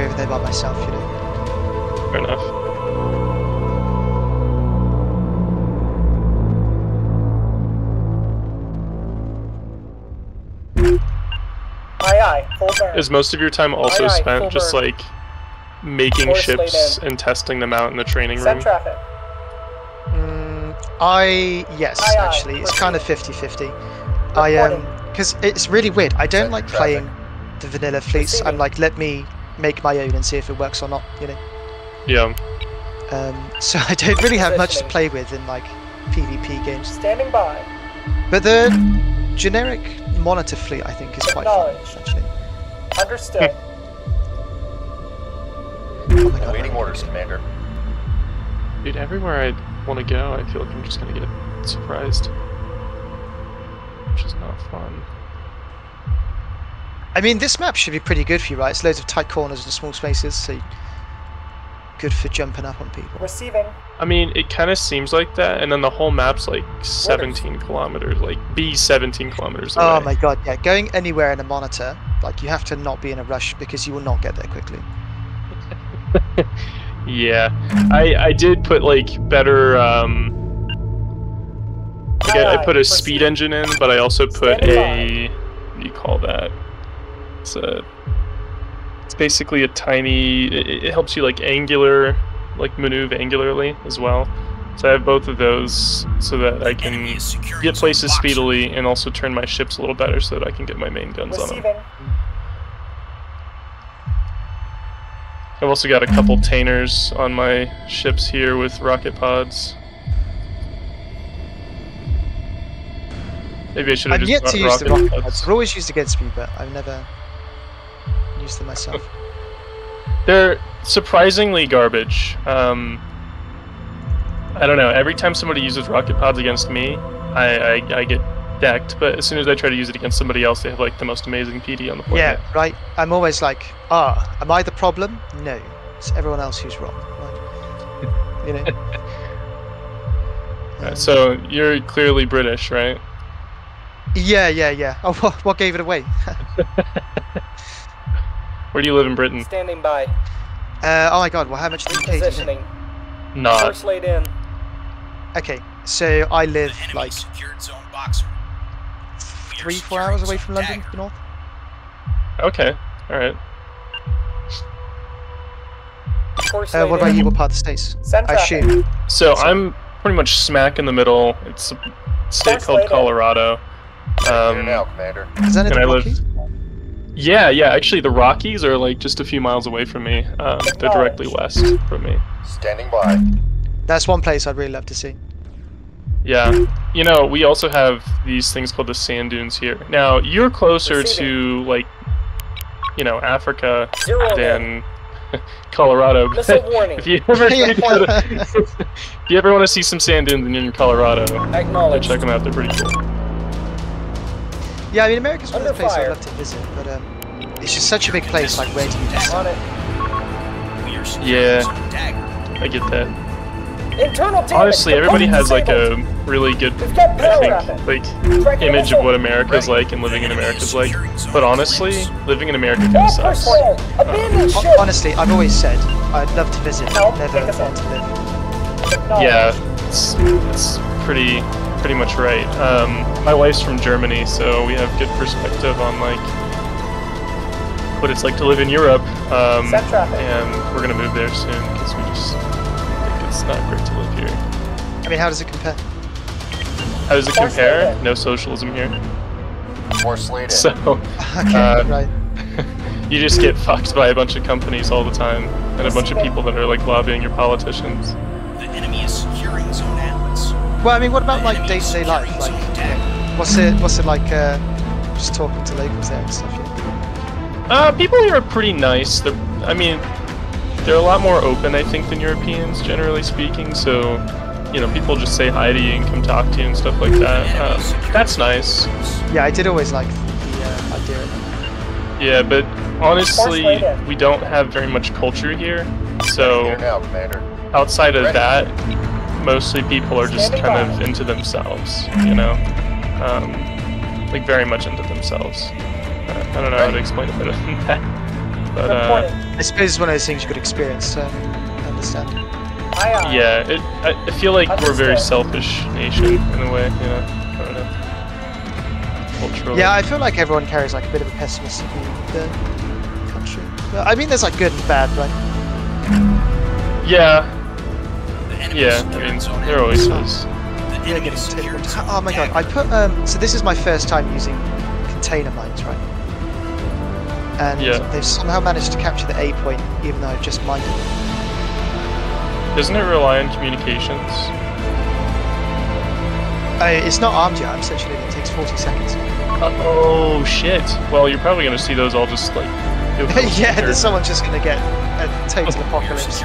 go over there by myself, you know. Fair enough. Aye aye. Is most of your time also Aye, aye, spent just burn. like making Force ships and testing them out in the training Send room? traffic. Mm, I yes, Aye, aye, actually, it's kind of 50-50. I um, because it's really weird. I don't Send like traffic. playing the vanilla fleets. I'm like, let me make my own and see if it works or not. You know. Yeah. Um, so I don't really have much to play with in like PvP games. Standing by. But the generic monitor fleet, I think, is quite fun. Acknowledged. Actually. Understood. Oh my god. Awaiting orders, Commander. Dude, everywhere I want to go, I feel like I'm just gonna get surprised. Which is not fun. I mean, this map should be pretty good for you, right? It's loads of tight corners and small spaces, so good for jumping up on people. Receiving. I mean, it kind of seems like that, and then the whole map's like 17 kilometers, like B 17 kilometers away. Oh my god, yeah. Going anywhere in a monitor, like you have to not be in a rush because you will not get there quickly. Yeah, I I did put like better um. Like I, I put a speed engine in, but I also put a what do you call that? It's a it's basically a tiny. It, it helps you like angular, like maneuver angularly as well. So I have both of those so that I can get places speedily and also turn my ships a little better so that I can get my main guns on them. I've also got a couple tainers on my ships here with rocket pods. Maybe I should have I've just yet to use the rocket rocket pods. pods. They're always used against me, but I've never used them myself. They're surprisingly garbage. Um, I don't know. Every time somebody uses rocket pods against me, I, I, I get decked. But as soon as I try to use it against somebody else, they have like the most amazing PD on the planet. Yeah, right. I'm always like, ah, am I the problem? No, it's everyone else who's wrong. Right? You know. Uh, so you're clearly British, right? Yeah, yeah, yeah. Oh, what, what gave it away? Where do you live in Britain? Standing by. Uh, oh my god. Well, how much did you pay? to do? Positioning. Not. Force laid in. Okay, so I live like three, four hours away from London, north. Okay. All right. Uh, what about you? What part of the states? Send I traffic. assume. So I'm pretty much smack in the middle. It's a state Force called laid in. Colorado. Um, now, Commander. Is that in and the I live. Rockies? Yeah, yeah. Actually, the Rockies are like just a few miles away from me. Um, they're directly west from me. Standing by. That's one place I'd really love to see. Yeah. You know, we also have these things called the sand dunes here. Now, you're closer to like, you know, Africa Zero than Colorado. but Missile warning. if you ever Yeah. if you ever want to see some sand dunes and you're in Colorado, check them out. They're pretty cool. Yeah, I mean, America's one of the places I'd love to visit, but um, it's just such a big place. Like, where do you just? On it. Yeah, I get that. Internal. Honestly, everybody has like a really good, We've got power I think, like image of missile. what America's like and living in America's like. But honestly, living in America kind All of sucks. personnel, abandon Hon- ship. Honestly, I've always said I'd love to visit, No, never take us want to live. Yeah, it's, it's pretty pretty much right. Um, my wife's from Germany, so we have good perspective on like what it's like to live in Europe. Um, and we're gonna move there soon because we just think it's not great to live here. I mean, how does it compare? How does it Force compare? later. No socialism here. Force laid in. So Okay, Uh, right. you just get fucked by a bunch of companies all the time and a bunch of people that are like lobbying your politicians. Well, I mean, what about like day-to-day life? Like, what's it? What's it like? Uh, just talking to locals there and stuff. Yeah. Uh, people here are pretty nice. They're, I mean, they're a lot more open, I think, than Europeans, generally speaking. So, you know, people just say hi to you and come talk to you and stuff like that. Um, that's nice. Yeah, I did always like the uh, idea. Yeah, but honestly, we don't have very much culture here. So, Here now, Commander. outside of that, mostly people are just kind of into themselves, you know? Um, like very much into themselves. Uh, I don't know how to explain it better than that. But, uh, I suppose it's one of those things you could experience, so I understand. Aye, aye. yeah, it, I, I feel like we're a very selfish nation in a way. Yeah, I don't know. Culturally. Yeah, I feel like everyone carries like a bit of a pessimistic view of the country. I mean, there's like good and bad, but... yeah, Yeah. I mean, there always is. Yeah, getting Oh my god, I put um. So this is my first time using container mines, right? And Yeah. they've somehow managed to capture the A point, even though I've just mined it. Doesn't it rely on communications? Uh, it's not armed yet. I'm essentially it takes 40 seconds. Oh shit! Well, you're probably gonna see those all just like. yeah, here. there's someone just gonna get a total apocalypse.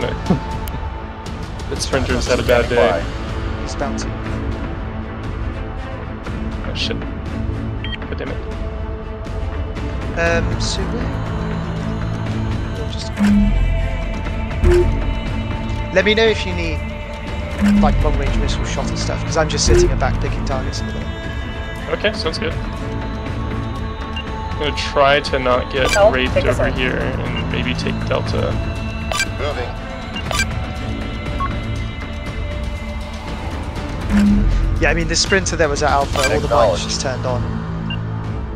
Securing zone Common. Gonna- Its printers had a bad day. by. He's bound to. Oh shit! God damn it! Um, so? Just... Let me know if you need like long range missile shot and stuff, because I'm just sitting and back picking targets at the minute. Okay, sounds good. I'm gonna try to not get Help, raped over here and maybe take Delta. Moving. Yeah, I mean the sprinter that was at Alpha, all the mines Acknowledged. just turned on.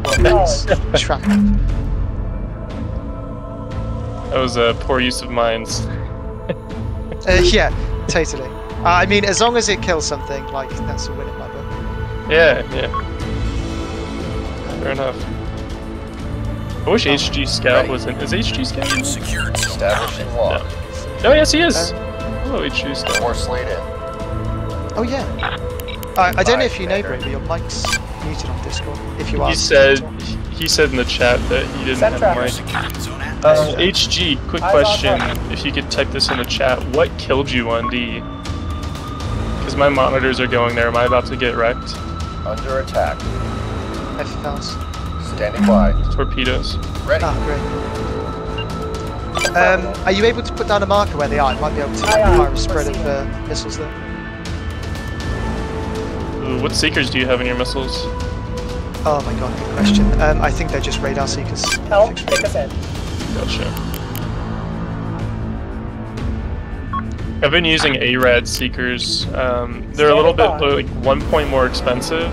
Acknowledged. Shrapnel. That was a poor use of mines. Uh, yeah, totally. Uh, I mean, as long as it kills something, like that's a win in my book. Yeah, yeah. Fair enough. I wish HG Scout Ready. was in. Is HG Scout? You've secured zone Establishing No. Oh yes, he is. Hello, HG Scout. Force lead in. Oh yeah. Uh, I don't know if you know, Commander. bro, but your mic's muted on Discord. If you are. He said he said in the chat that he didn't Send have a mic. Securing Uh, HG, quick question. If you could type this in the chat, what killed you on D? Because my monitors are going there. Am I about to get wrecked? Under attack. FFLs. Standing by. Torpedoes. Ready. Ah, great. Um, are you able to put down a marker where they are? I might be able to Aye, aye. fire a spread of uh, missiles there. Ooh, what seekers do you have in your missiles? Oh my god, good question. Um, I think they're just radar seekers. Help, Fixed take us in. Gotcha. I've been using ARAD seekers. Um, they're a little bit like one point more expensive,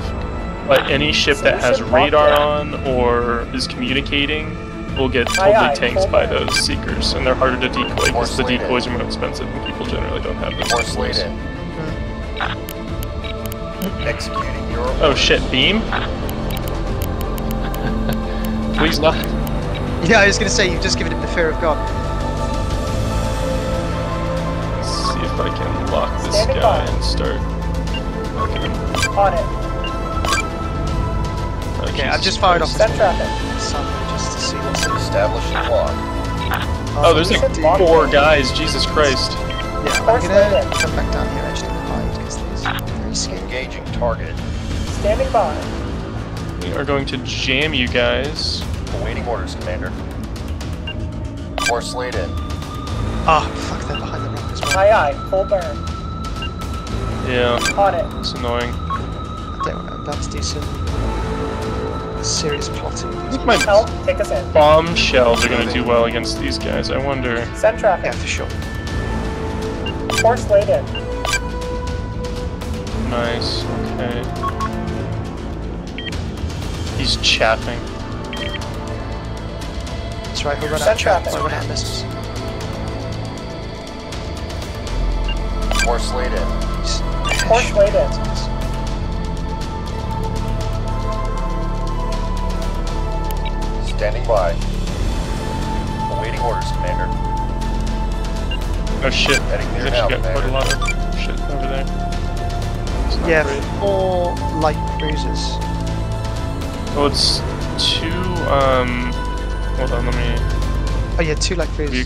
but any ship that has radar on or is communicating will get totally aye, tanked full by burn. those seekers, and they're harder to decoy because the lead in. decoys are more expensive, and people generally don't have those. Force lead decoys. in. Executing your Oh shit, beam? Please not. Yeah, I was gonna say you've just given it the fear of God. Let's see if I can lock this Standing guy by. and start. Okay. On it. Oh, Okay, I've just fired Christ. off Send traffic. Somewhere just to see what's in. Establishing lock. Oh, there's Solution like locked four guys. Jesus Christ. Yeah, I'm gonna come back down here actually and hide because there's. Engaging target. Standing by. We are going to jam you guys. Awaiting orders, Commander. Force lead in. Ah, fuck, they're behind the rock as well. Aye, aye. Full burn. Yeah, On it. it's annoying. I don't know, I'm about to do some serious plotting. I think my Help, take us in. bomb shells are going to do well against these guys. I wonder. Send Yeah, traffic. for sure. Force laid in. Nice. Okay. He's chaffing. That's right, we'll run out Send of trap, traffic. we'll run out of missiles. Force lead in. Just- Force laid in. Standing by. Awaiting orders, Commander. Oh shit. Heading He's near now, actually got quite a Commander. lot of shit over there. It's not Yeah, four light cruisers. Oh, it's two, um... Hold on, let me... Oh yeah, two light cruisers.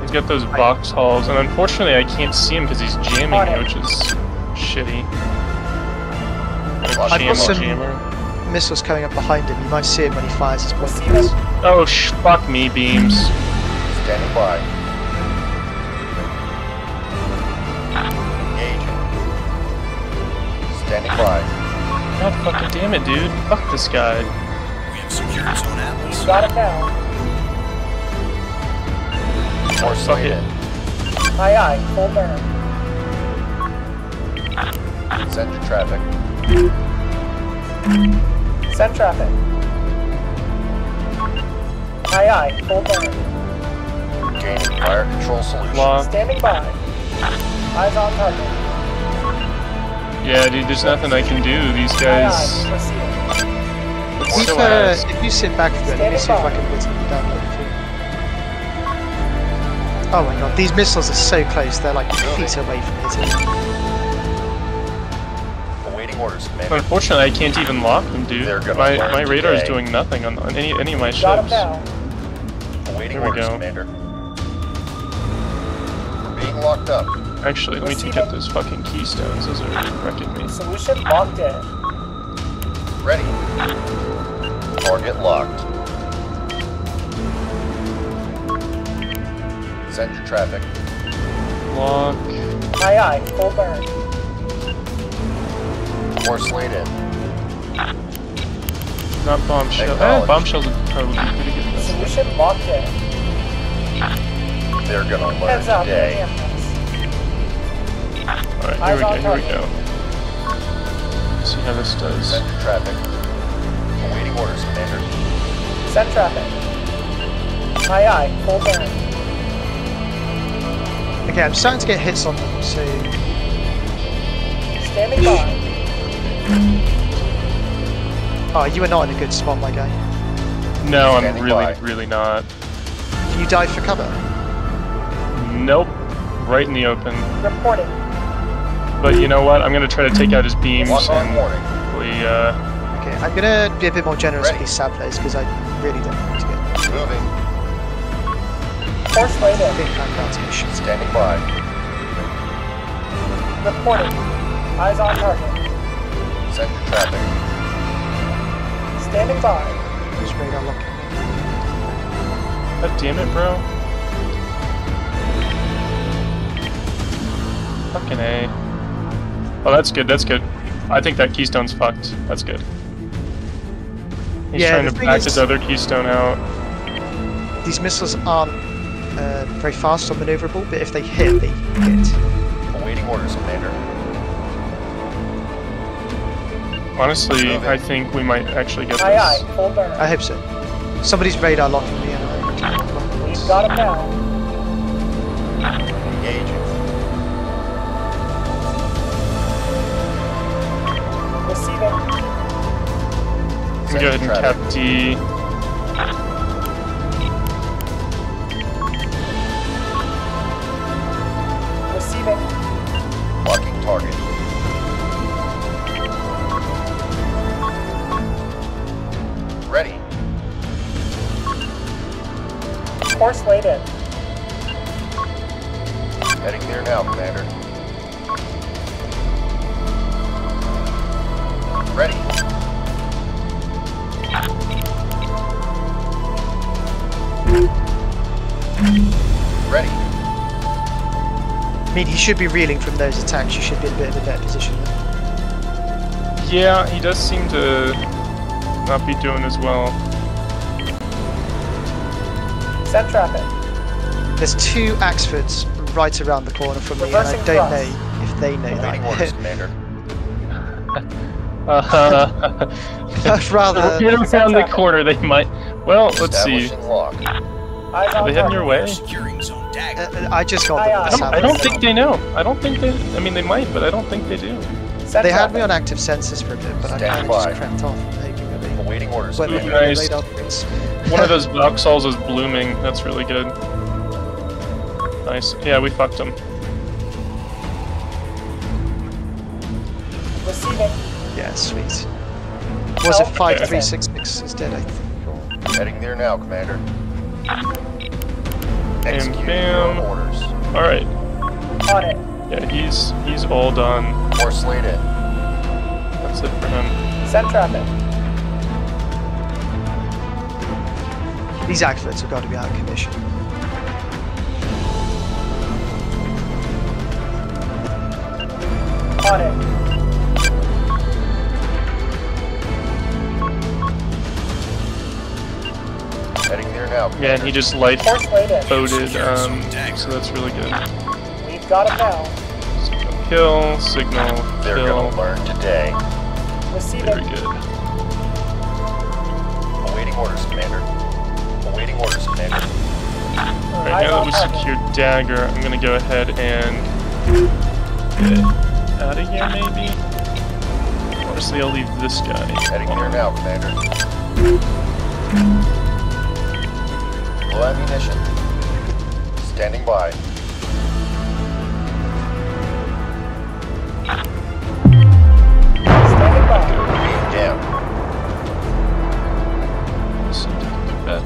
He's got those Vauxhalls, and unfortunately I can't see him because he's jamming On me, which is shitty. I've Jam got some- jammer. Missiles coming up behind him, you might see him when he fires his point See? Oh, sh fuck me, beams. Standing by. Engaging. Standing by. God fucking damn it, dude. Fuck this guy. We have secured Zone Atlas. Got him down. Force Fuck laid it. in. Aye aye, full burn. Send your traffic. Send traffic. Aye aye, full burn. Gaining fire control solution. Lock. Standing by. Eyes on target. Yeah, dude, there's nothing I can do. These guys. aye, proceeding. look If, uh, if you sit back for a bit, let me see if I can whittle you down a little too. Oh my god, these missiles are so close, they're like feet away from hitting. Awaiting orders, Commander. Unfortunately, I can't even lock them, dude. My my radar is doing nothing on, on any any of my Got ships. down. Awaiting There we orders, go. Commander. We're being locked up. Actually, let me take out those fucking keystones. Those are wrecking me. Solution locked in. Ready. Target locked. Send your traffic. Lock. Aye aye, full burn. Force laid in. Not bombshell. Eh, Acknowledged. bombshells would probably be pretty good. Solution locked in. They're gonna learn Heads up, today. Enhancements. Alright, here we go, here we target. go. see how this does. Send your traffic. Awaiting orders, Commander. Send traffic. Aye aye, full burn. Okay, I'm starting to get hits on them, so Standing by. Oh, you are not in a good spot, my guy. No, I'm Standing really, by. really not. Can you dive for cover? Nope. Right in the open. Reporting. But you know what? I'm gonna try to take out his beams Lock and warning. hopefully, uh, Okay, I'm gonna be a bit more generous Ready. with these saplers because I really don't want to get Moving. Force laid in. big countdown to get. Standing by. Reporting. Eyes on target. Send your traffic. Standing by. Who's radar locking me? God damn it, bro. Fucking A. Oh, that's good, that's good. I think that keystone's fucked. That's good. He's Yeah, trying to thing back is- his other keystone out. These missiles aren't uh, very fast or maneuverable, but if they hit, they hit. Awaiting orders, Commander. Honestly, Moving. I think we might actually get Aye this. aye, full burn. I hope so. Somebody's radar locking me anyway. We've got him down. Engaging. Go ahead and cap D. should be reeling from those attacks. You should be in a bit of a better position. Yeah, he does seem to not be doing as well. Send traffic. There's two Axfords right around the corner from me, and I don't thrust. know if they know Awaiting orders, that. Commander. Uh, I'd rather. get around the corner, they might. Well, let's see. Lock. Are they heading your way? Securing Zone Dagger. Uh, I just got them aye. the I don't, I don't think they know. I don't think they. I mean, they might, but I don't think they do. They had me on active senses for a bit, but I kind of just by. crept off, hoping that they Awaiting orders, went Ooh, over Commander. the nice. One of those Vauxhalls is blooming. That's really good. Nice. Yeah, we fucked them. Receiving. Yeah, sweet. Was it Oh, 5366 is dead, I think? Heading there now, Commander. Executing bam. orders. All right. On it. Yeah, he's he's all done. Force laid in. That's it for him. Send traffic. These Axfords have got to be out of commission. On it. Yeah, and he just light Force laid voted, um, so that's really good. We've got him now. Signal kill, signal They're kill. gonna learn today. Very Receiving. good. Awaiting orders, Commander. Awaiting orders, Commander. Alright, Eyes now that we target. secured dagger, I'm gonna go ahead and get out of here maybe. Honestly, I'll leave this guy. Heading here now, Commander. Low ammunition. Standing by. Standing by. Being jammed. So, do that.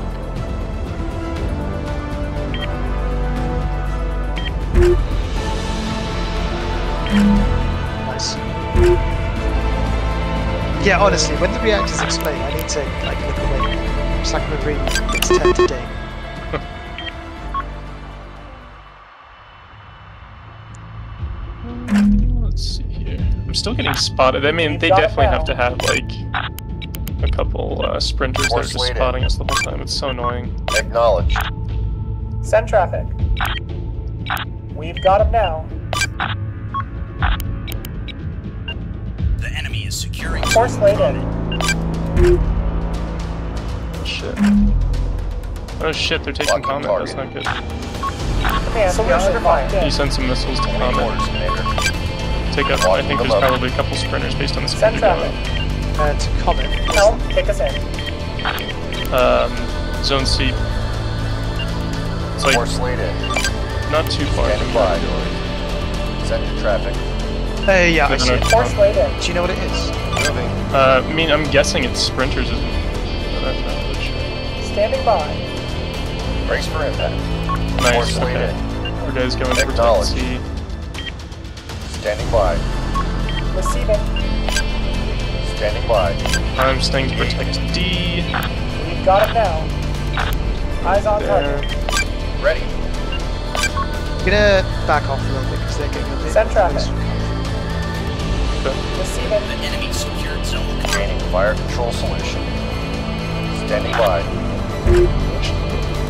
Nice. Yeah, honestly, when the reactors explode, I need to like look away. It's like a marine. It's ten today. Let's still getting spotted. I mean, they definitely have to have like a couple uh, sprinters that are just spotting us the whole time. It's so annoying. Acknowledged. Send traffic. We've got him now. The enemy is securing Force laid in. Shit. Oh shit, they're taking Blocking Comet. That's not good. Command, solution locked Can you in. send some missiles to Awaiting Comet? orders, Commander. Take out. I think there's probably a couple sprinters based on the speed Send of traffic. going. Uh, to Comet. Helm, take us in. Um, zone C. It's like Force laid in. not too far from Standing here. I by. feel like. Send to traffic. Hey, yeah, I No, see no, it. no. Force laid in. Do you know what it is? Moving. Uh, I mean, I'm guessing it's sprinters, isn't it? But I'm not really sure. Standing by. Brace for impact. Nice. Force laid Okay. in. Our guys going for Acknowledged. C. Standing by. Receiving. Standing by. I'm staying to protect D. We've got it now. Eyes on There. target. Ready. I'm gonna back off a little bit because they're getting a bit. Send traffic. close. Receiving. the enemy secured zone. Gaining fire control solution. Standing by.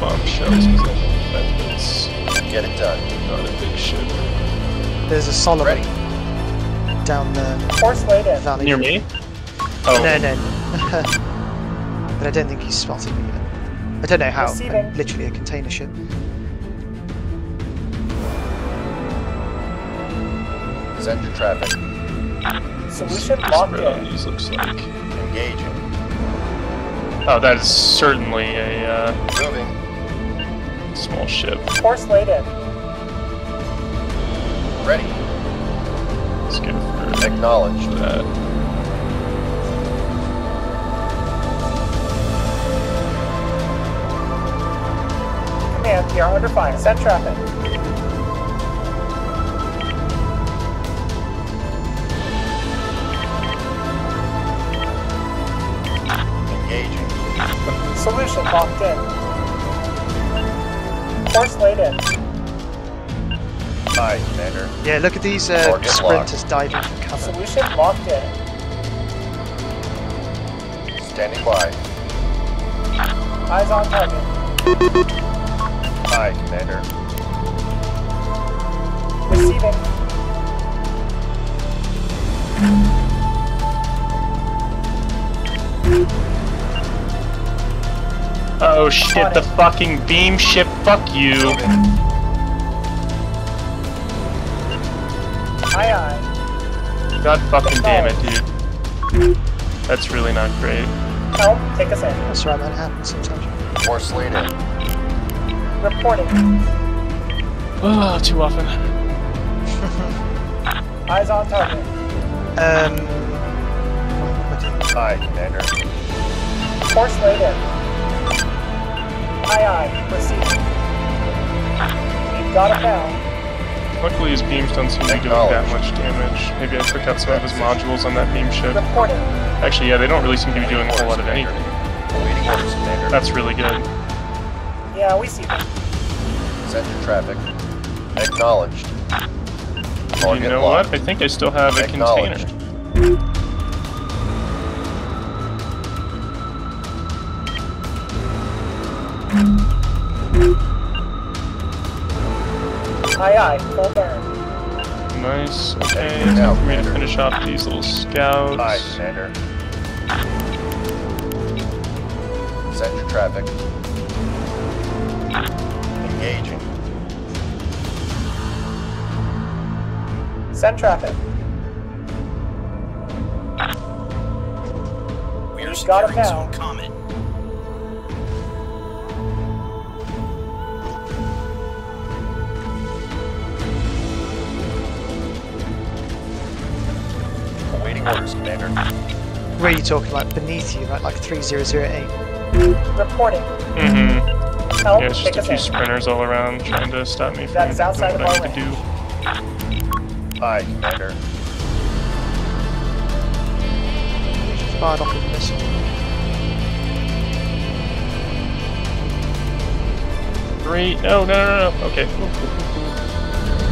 Bomb shells because I bet it's Get it done. not a big ship. There's a Solomon Ready. down the Force laid in. valley. Near me? Oh, No, no. no. but I don't think he's spotted me yet. I don't know how. Receiving. Literally a container ship. Send to traffic. Solution locked in. these looks like. Engaging. Oh, that is certainly a uh, Moving. small ship. Force laid in. Ready. Let's go for Acknowledged. that. Command, we are under fire. Send traffic. Engaging. Solution locked in. Force laid in. Aye, Commander. Yeah, look at these uh, Target sprinters diving for cover. Solution locked in. Standing by. Eyes on target. Aye, Commander. Receiving. Oh shit, the fucking beam ship, fuck you. Aye aye. God fucking damn it, dude. That's really not great. Helm, take us in. That's right, that happens sometimes. Force laid in. Reporting. Oh, too often. Eyes on target. Um. what am I doing? Aye, Commander. Force laid in. Aye aye. Receiving. We've got him now. Luckily his beams don't seem to be doing that much oh. damage. Maybe I took out some of his modules on that beam ship. Actually, yeah, they don't really seem to be doing a whole lot of anything. Awaiting orders, Commander. That's really good. Yeah, we see them. Send to traffic. Acknowledged. You know locked. what? I think I still have a container. Acknowledged. Aye aye, full burn. Nice. Okay, Now, it's time for me to finish off these little scouts. Aye, Commander. Send your traffic. Engaging. Send traffic. We are We've got it securing. Zone Comet. Awaiting orders, Commander. Where are you talking like beneath you, right? Like 3008. Reporting. Mm-hmm. Help, Yeah, it's just a few in. sprinters all around trying to stop me from That is outside doing what our I need to do. Aye, Commander. Fired off with a missile. Three. No, no, no, no. Okay.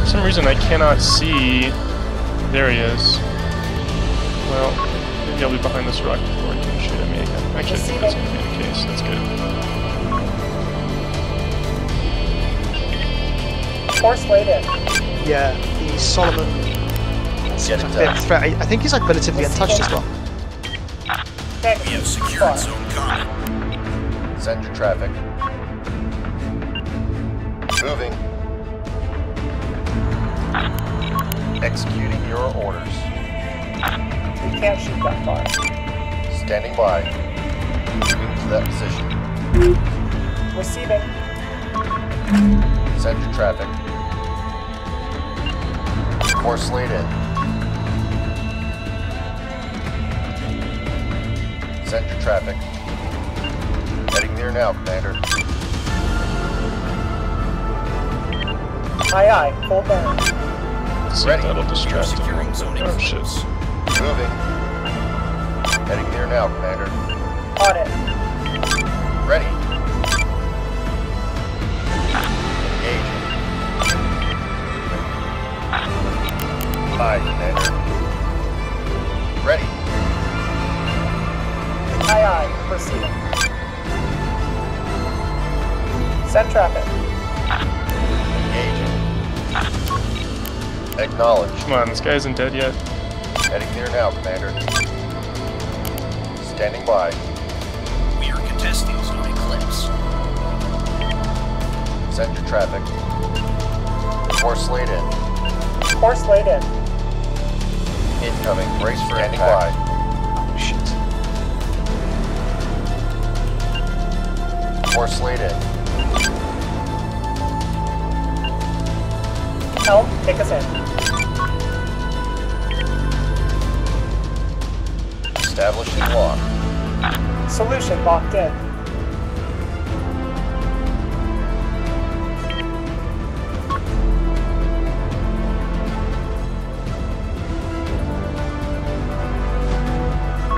For some reason, I cannot see. There he is. Well, maybe I'll be behind this rock before he can shoot at me again. Actually, I think that's gonna be the case. That's good. Force laid in. Yeah, the Solomon Get seems it like a bit of done. a threat. I I think he's like relatively untouched as well. Thank We have secured Zone Comet. Send your traffic. Moving. Executing your orders. We can't shoot that far. Standing by. Moving to that position. Receiving. Send your traffic. Course laid in. Send your traffic. Heading there now, Commander. Aye aye, full burn. Let's see Ready. that'll We are distract him. securing Zone Oh shit. Eclipse. Moving. Heading there now, Commander. On it. Ready. Engaging. Aye, Commander. Ready. Aye aye, proceeding. Send traffic. Engaging. Acknowledge. Come on, this guy isn't dead yet. Heading there now, Commander. Standing by. We are contesting Zone Eclipse. Send your traffic. Force laid in. Force laid in. Incoming. Brace for Standing by. Oh shit. Force laid in. Help, take us in. Establishing lock. Solution locked in.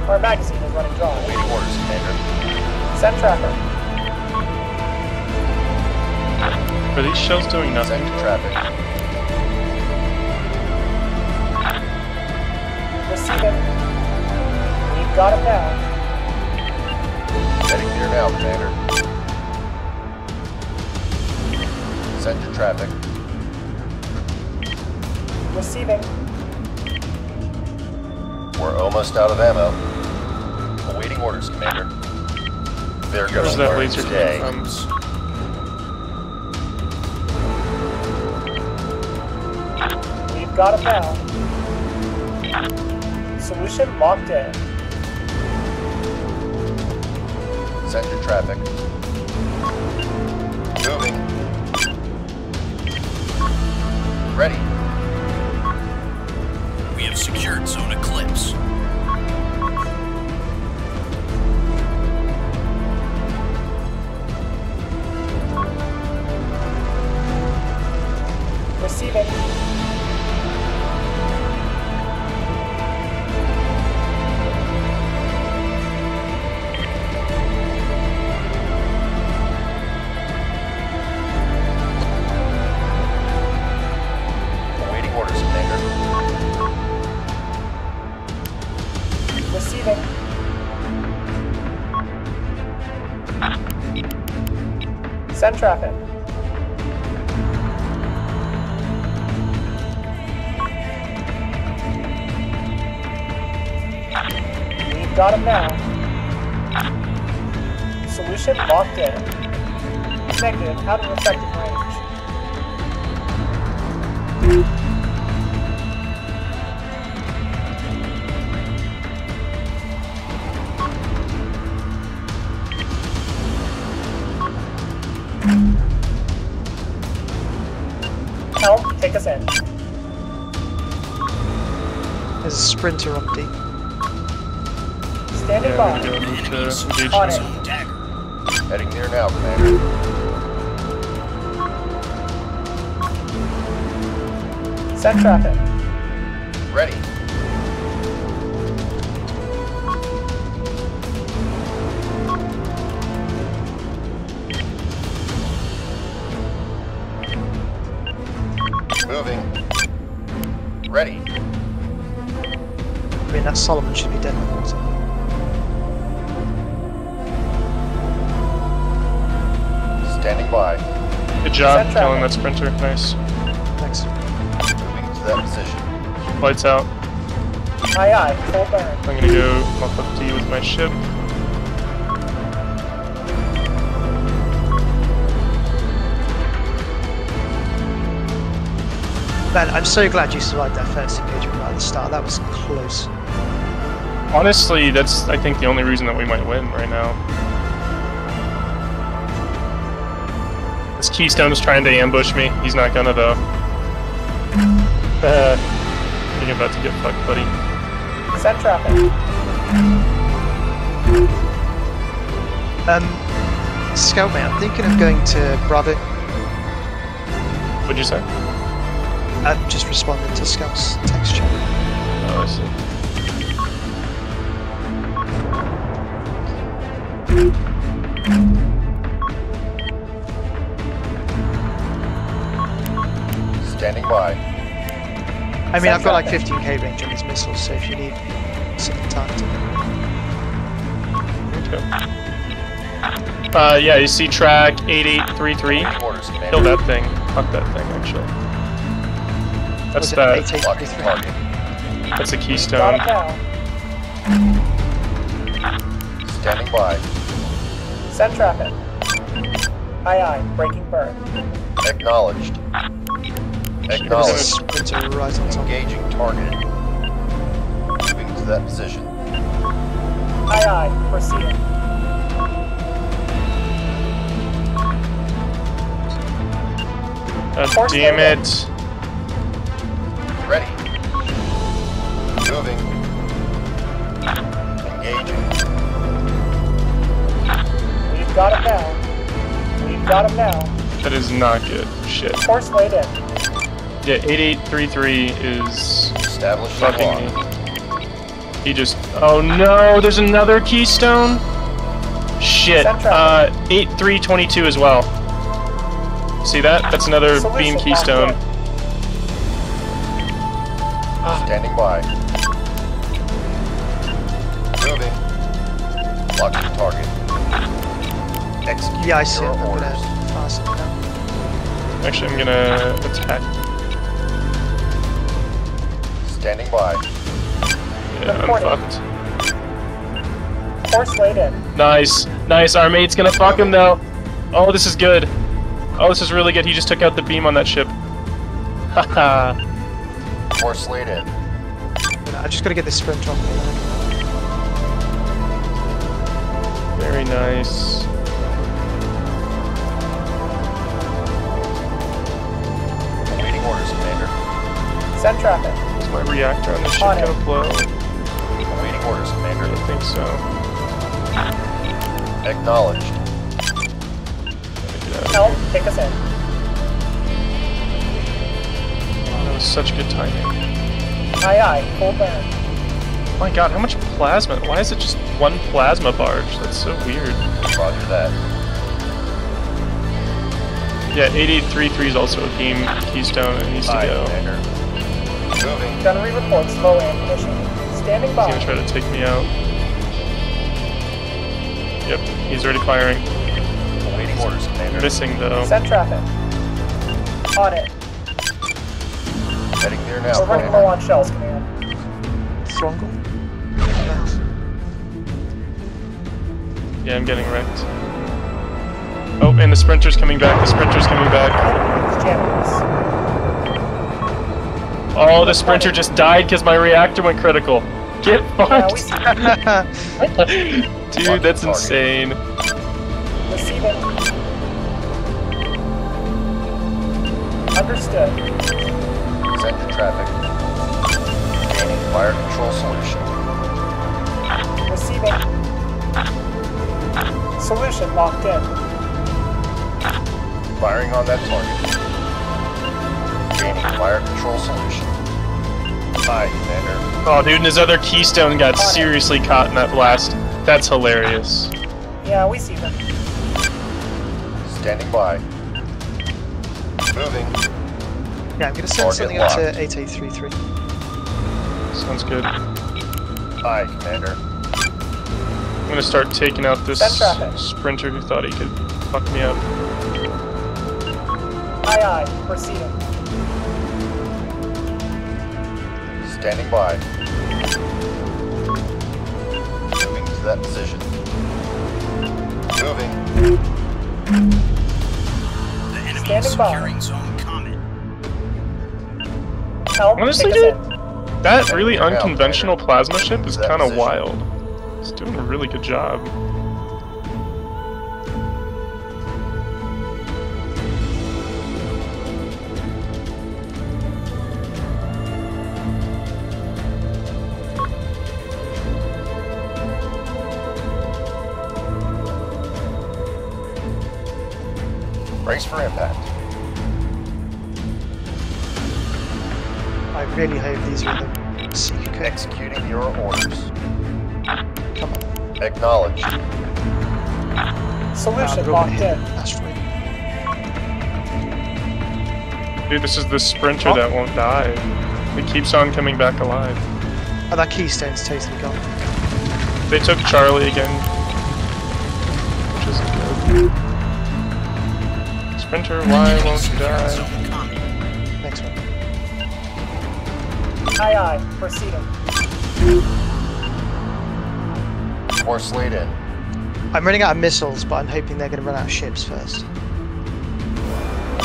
Our magazine is running dry. Waiting orders, Commander. Send traffic. Are these shells doing nothing? Send your traffic. Receiving. We've got him now. Heading there now, Commander. Send your traffic. Receiving. We're almost out of ammo. Awaiting orders, Commander. They're gonna that laser today. We've got him now. Solution locked in. Send your traffic. 10 traffic. We've got him now. Solution locked in. Negative, out of effective engage. On it. Zone dagger. Heading there now, Commander. Send traffic. Solomon should be dead in the water. Standing by. Good job Send killing that sprinter. Nice. Thanks. Moving to that position. Lights out. Aye aye, full burn. I'm gonna go muff up D with my ship. Man, I'm so glad you survived that first engagement right at the start. That was close. Honestly, that's I think the only reason that we might win right now. This Keystone's trying to ambush me. He's not gonna though. Uh, you're about to get fucked, buddy. Send traffic. Um, Scout mate, I'm thinking of going to Bravo. What'd you say? I'm just responding to Scout's text chat. Oh, I see. Standing by. I mean, I've got like 15k range on these missiles, so if you need some time to. Okay. Uh, yeah, you see track 8833. Awaiting orders, Commander. Kill that thing. Fuck that thing, actually. That's Was that. 8833? Locking target. That's a keystone. Standing by. Send traffic. Aye aye, breaking burn. Acknowledged. There's a Acknowledged. sprinter right. Engaging target. Moving to that position. Aye aye, proceeding. God Force damn loaded. it. Ready. Moving. Engaging. We've got him now. We've got him now. That is not good. Shit. Force laid in. Yeah, 8833 is Established fucking me. He just. Oh no, there's another keystone? Shit. Uh, traffic. 8322 as well. See that? That's another Solution beam keystone. Standing by. Execute Yeah, I see it. I'm gonna orders. fasten it now. Actually, I'm gonna attack. Standing by. Yeah, I'm fucked. Force laid in. Nice. Nice. Our mate's gonna fuck him though. Oh, this is good. Oh, this is really good. He just took out the beam on that ship. Haha. Force laid in. I just gotta get this sprinter off me. Very nice. Send traffic. Is my reactor on the ship On it. gonna blow? Awaiting orders, I Commander. don't think so. Acknowledged. Let me get out of Help, take us in. Oh, that was such good timing. Aye aye, full burn. Oh my god, how much plasma? Why is it just one plasma barge? That's so weird. Roger that. Yeah, 8833 is also a beam keystone and it needs to Aye, go. Commander. Moving. Gunnery reports low ammunition. Standing by. He's by. gonna try to take me out. Yep, he's already firing. Awaiting Awaiting orders, Commander. missing though. Send traffic. On it. Heading there now, We're running low on shells, Command. Thronggle? Yeah, I'm getting wrecked. Oh, and the sprinter's coming back. The sprinter's coming back. Jammers. Oh, the sprinter just died because my reactor went critical. Get fucked. Dude, that's insane. Receiving. Understood. Send to traffic. Gaining fire control solution. Receiving. Solution locked in. Firing on that target. Gaining fire control solution. Aye, Commander. Oh, dude, and his other keystone got seriously caught in that blast. That's hilarious. Yeah, we see them. Standing by. Moving. Yeah, I'm gonna send Target something up to locked. 8833. Sounds good. Aye, Commander. I'm gonna start taking out this sprinter who thought he could fuck me up. Aye, aye. Proceeding. Standing by. Moving to that position. Moving. The enemy Standing is by. zone comment. Help. Honestly, dude. That really unconventional plasma ship is kind of wild. It's doing a really good job. For impact. I really hope these are the secret code. Executing your orders. Come on. Acknowledged. Solution they're locked in. Asteroid. Dude, this is the sprinter Oh. that won't die. It keeps on coming back alive. Oh, that keystone's totally gone. They took Charlie again. Sprinter, why Enemy won't you die? Next one. Aye, aye. Proceeding. Force laid in. I'm running out of missiles, but I'm hoping they're gonna run out of ships first.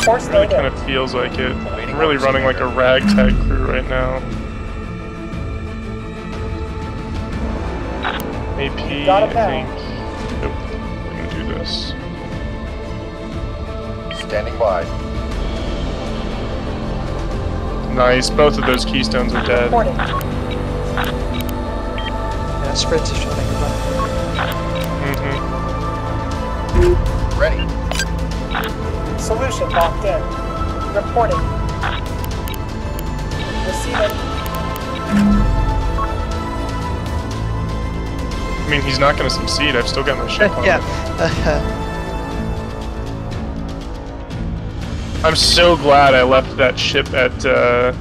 Force It really kind of feels like it. I'm really running like a ragtag crew right now. AP, Got I it think. Nope. I'm gonna do this. Standing by. Nice. Both of those keystones are dead. Reporting. Yeah, sprinter's trying to make a run. hmm Ready. Solution locked in. Reporting. Receiving. I mean, he's not gonna succeed. I've still got my ship on. yeah. I'm so glad I left that ship at, uh...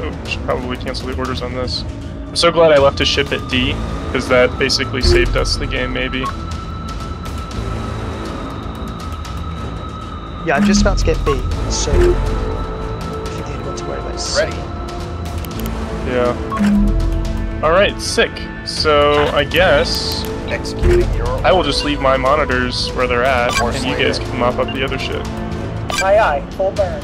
Oh, should probably cancel the orders on this. I'm so glad I left a ship at D, because that basically saved us the game, maybe. yeah, I'm just about to get B, so I think the only one to worry about is C. Ready. Yeah. Alright, sick. So, I guess Executing your I will just leave my monitors where they're at, Or and you guys can mop up the other shit. Aye, aye. Full burn.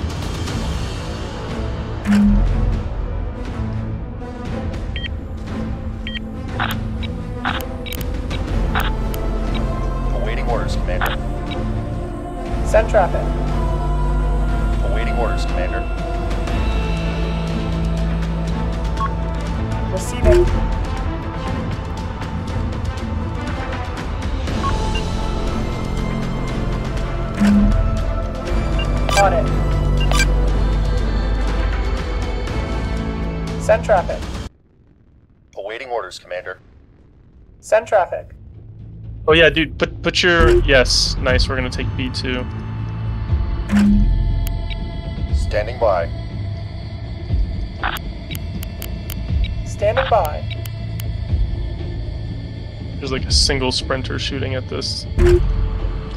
Awaiting orders, Commander. Send traffic. Awaiting orders, Commander. Receiving. On it. Send traffic. Awaiting orders, Commander. Send traffic. Oh yeah, dude, put put your yes, nice. We're gonna take B two. Standing by. Standing by. There's like a single sprinter shooting at this.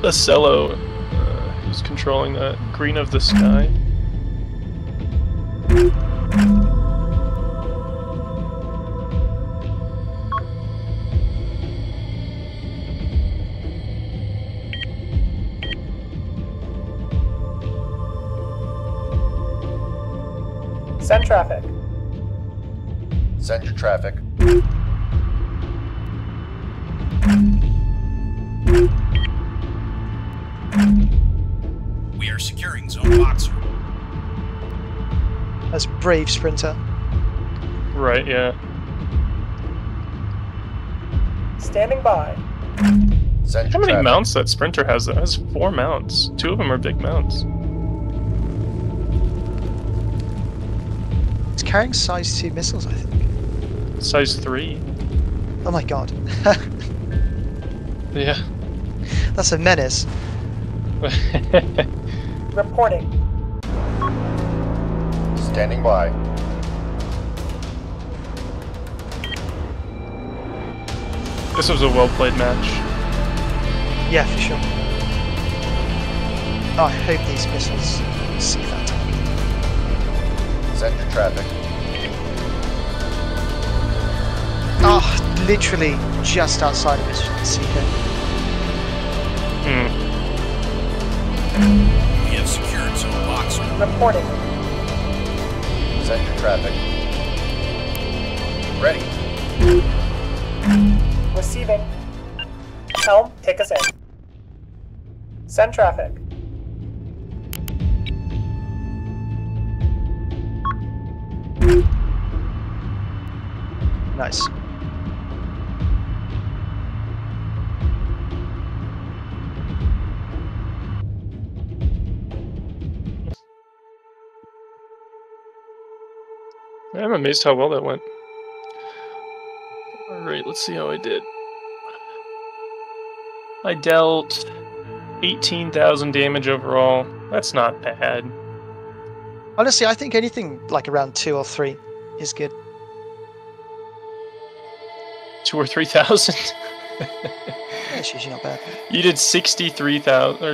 Ocello, uh, who's controlling that. Green of the Sky. Send traffic. Send your traffic. Brave sprinter. Right, yeah. Standing by. Send How your many traffic. mounts that Sprinter has? That has four mounts. Two of them are big mounts. It's carrying size 2 missiles, I think. Size 3. Oh my god. Yeah. That's a menace. Reporting. Standing by. this was a well played match. Yeah, for sure. Oh, I hope these missiles see that target. Send your traffic. Oh, literally just outside of his CK. Hmm. We have secured Zone Boxer. Reporting. Send your traffic. Ready. Receiving. Helm, take us in. Send traffic. Nice. I'm amazed how well that went. Alright, let's see how I did. I dealt 18,000 damage overall. That's not bad. Honestly, I think anything like around 2 or 3 is good. Two or 3,000? It's usually not bad. you did 63,000 or